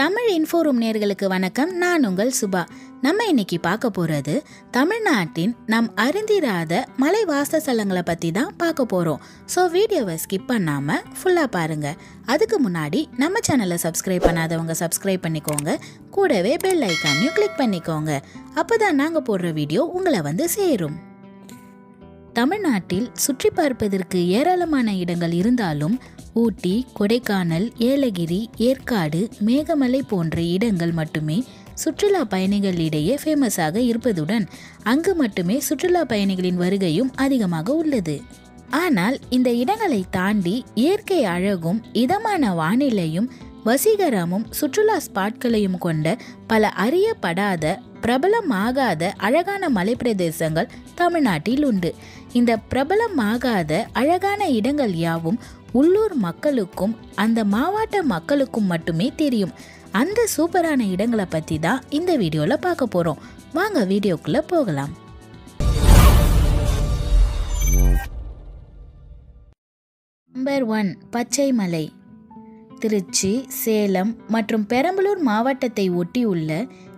தமிழ் இன்ஃபோரூம் நேர்களுக்கு வணக்கம். நான் உங்கள் சுபா. நம்ம இன்னைக்கு பார்க்க போகிறது தமிழ்நாட்டின் நம் அறிந்திராத மலை வாசஸ்தலங்களை பற்றி தான் பார்க்க போகிறோம் ஸோ வீடியோவை ஸ்கிப் பண்ணாமல் ஃபுல்லாக பாருங்கள் அதுக்கு முன்னாடி நம்ம சேனலை சப்ஸ்கிரைப் பண்ணாதவங்க சப்ஸ்கிரைப் பண்ணிக்கோங்க. கூடவே பெல் ஐக்கானையும் கிளிக் பண்ணிக்கோங்க. அப்போ தான் நாங்கள் போடுற வீடியோ உங்களை வந்து சேரும். தமிழ்நாட்டில் சுற்றி பார்ப்பதற்கு ஏராளமான இடங்கள் இருந்தாலும் ஊட்டி கொடைக்கானல் ஏலகிரி ஏற்காடு மேகமலை போன்ற இடங்கள் மட்டுமே சுற்றுலா பயணிகளிடையே ஃபேமஸாக இருப்பதுடன் அங்கு மட்டுமே சுற்றுலா பயணிகளின் வருகையும் அதிகமாக உள்ளது. ஆனால் இந்த இடங்களை தாண்டி இயற்கை அழகும் இதமான வானிலையும் வசீகரமும் சுற்றுலா ஸ்பாட்களையும் கொண்ட பல அறியப்படாத பிரபலமாகாத அழகான மலைப்பிரதேசங்கள் தமிழ்நாட்டில் உண்டு. இந்த பிரபலமாகாத அழகான இடங்கள் யாவும் உள்ளூர் மக்களுக்கும் அந்த மாவட்ட மக்களுக்கும் மட்டுமே தெரியும். அந்த சூப்பரான இடங்களை பற்றி தான் இந்த வீடியோவில் பார்க்க போகிறோம் வாங்க வீடியோக்குள்ளே போகலாம். Number one Pachaimalai. Trichy Salem மற்றும் பெரம்பலூர் மாவட்டத்தை ஒட்டியுள்ள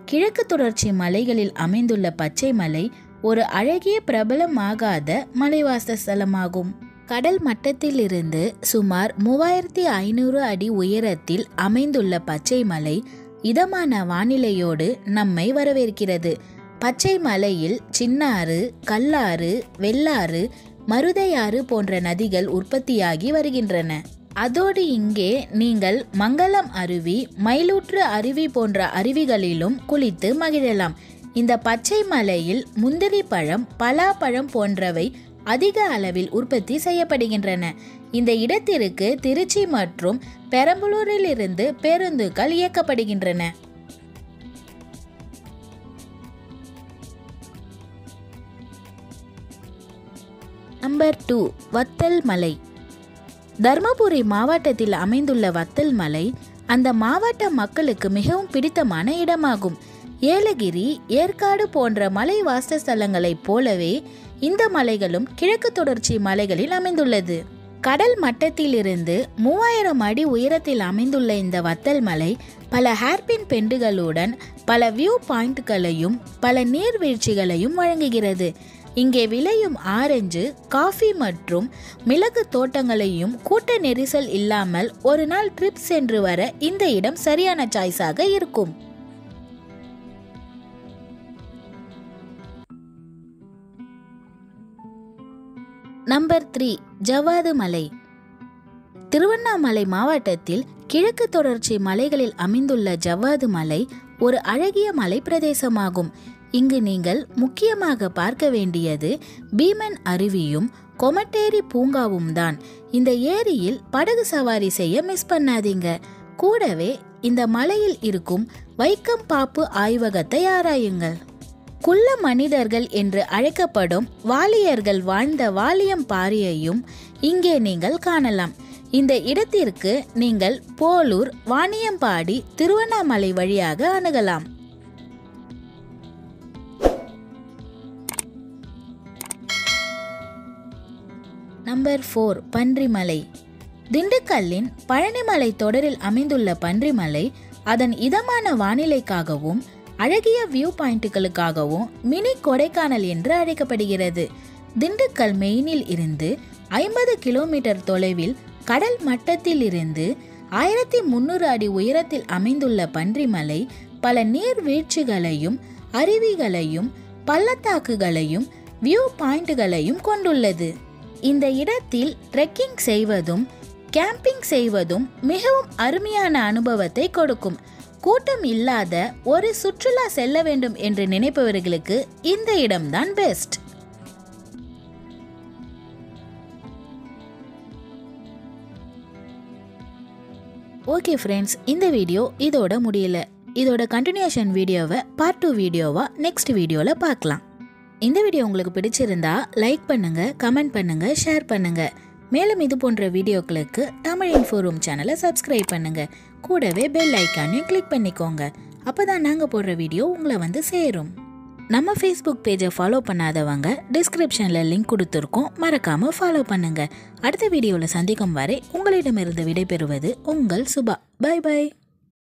கிழக்கு தொடர்ச்சி மலைகளில் அமைந்துள்ள பச்சைமலை ஒரு அழகிய பிரபலமாகாத மலைவாச ஸ்தலமாகும். கடல் மட்டத்திலிருந்து சுமார் மூவாயிரத்தி ஐநூறு அடி உயரத்தில் அமைந்துள்ள பச்சை மலை இதமான வானிலையோடு நம்மை வரவேற்கிறது. பச்சை மலையில் சின்னாறு கல்லாறு வெள்ளாறு மருதையாறு போன்ற நதிகள் உற்பத்தியாகி வருகின்றன. அதோடு இங்கே நீங்கள் மங்களம் அருவி மயிலூற்று அருவி போன்ற அருவிகளிலும் குளித்து மகிழலாம். இந்த பச்சை மலையில் முந்திரி பழம் பலாப்பழம் போன்றவை அதிக அளவில் உற்பத்தி செய்யப்படுகின்றன. இந்த இடத்திற்கு திருச்சி மற்றும் பெரம்பலூரிலிருந்து பேருந்துகள் இயக்கப்படுகின்றன. Number two Vathal Malai. தர்மபுரி மாவட்டத்தில் அமைந்துள்ள வத்தல் மலை அந்த மாவட்ட மக்களுக்கு மிகவும் பிடித்தமான இடமாகும். ஏலகிரி ஏற்காடு போன்ற மலை வாசஸ்தலங்களைப் போலவே இந்த மலைகளும் கிழக்கு தொடர்ச்சி மலைகளில் அமைந்துள்ளது. கடல் மட்டத்திலிருந்து மூவாயிரம் அடி உயரத்தில் அமைந்துள்ள இந்த வத்தல் மலை பல ஹேர்பின் பெண்டுகளுடன் பல வியூ பாயிண்ட்களையும் பல நீர்வீழ்ச்சிகளையும் வழங்குகிறது. இங்கே விளையும் ஆரஞ்சு காஃபி மற்றும் மிளகு தோட்டங்களையும் கூட்ட நெரிசல் இல்லாமல் ஒரு நாள் ட்ரிப் சென்று வர இந்த இடம் சரியான சாய்ஸாக இருக்கும். நம்பர் த்ரீ ஜவ்வாது மலை. திருவண்ணாமலை மாவட்டத்தில் கிழக்கு தொடர்ச்சி மலைகளில் அமைந்துள்ள ஜவ்வாது மலை ஒரு அழகிய மலை பிரதேசமாகும் இங்கு நீங்கள் முக்கியமாக பார்க்க வேண்டியது பீமன் அருவியும் கொமட்டேரி பூங்காவும் தான் இந்த ஏரியில் படகு சவாரி செய்ய மிஸ் பண்ணாதீங்க. கூடவே இந்த மலையில் இருக்கும் வைக்கம் பாப்பு ஆய்வகத்தை ஆராயுங்கள். குள்ள மனிதர்கள் என்று அழைக்கப்படும் வாலியர்கள் வாழ்ந்த வாலியம் பாரியையும் இங்கே நீங்கள் காணலாம். இந்த இடத்திற்கு நீங்கள் போலூர் வாணியம்பாடி திருவண்ணாமலை வழியாக அணுகலாம். Number four Panrimalai. திண்டுக்கல்லின் பழனிமலை தொடரில் அமைந்துள்ள பன்றிமலை அதன் இதமான வானிலைக்காகவும் அழகிய வியூ பாயிண்ட்டுகளுக்காகவும் மினி கொடைக்கானல் என்று அழைக்கப்படுகிறது. திண்டுக்கல் மெயினில் இருந்து ஐம்பது கிலோமீட்டர் தொலைவில் கடல் மட்டத்தில் இருந்து ஆயிரத்தி முன்னூறு அடி உயரத்தில் அமைந்துள்ள பன்றிமலை பல நீர்வீழ்ச்சிகளையும் அருவிகளையும் பள்ளத்தாக்குகளையும் வியூ பாயிண்ட்டுகளையும் கொண்டுள்ளது. இந்த இடத்தில் ட்ரெக்கிங் செய்வதும் கேம்பிங் செய்வதும் மிகவும் அருமையான அனுபவத்தை கொடுக்கும். கூட்டம் இல்லாத ஒரு சுற்றுலா செல்ல வேண்டும் என்று நினைப்பவர்களுக்கு இந்த இடம்தான் பெஸ்ட் ஓகே ஃப்ரெண்ட்ஸ் இந்த வீடியோ இதோட முடியல. இதோட கண்டினியூஷன் வீடியோவை பார்ட் டூ வீடியோவாக நெக்ஸ்ட் வீடியோவில் பார்க்கலாம். இந்த வீடியோ உங்களுக்கு பிடிச்சிருந்தா லைக் பண்ணுங்க கமெண்ட் பண்ணுங்க ஷேர் பண்ணுங்க. மேலும் இது போன்ற வீடியோக்களுக்கு தமிழ் இன்ஃபோரூம் சேனலை சப்ஸ்கிரைப் பண்ணுங்கள் கூடவே பெல் ஐக்கானையும் கிளிக் பண்ணிக்கோங்க. அப்பதான் நாங்கள் போடுற வீடியோ உங்களை வந்து சேரும். நம்ம ஃபேஸ்புக் பேஜை ஃபாலோ பண்ணாதவங்க டிஸ்கிரிப்ஷனில் லிங்க் கொடுத்துருக்கோம். மறக்காமல் ஃபாலோ பண்ணுங்கள் அடுத்த வீடியோவில் சந்திக்கும் வரை உங்களிடமிருந்து விடைபெறுவது உங்கள் சுபா. By by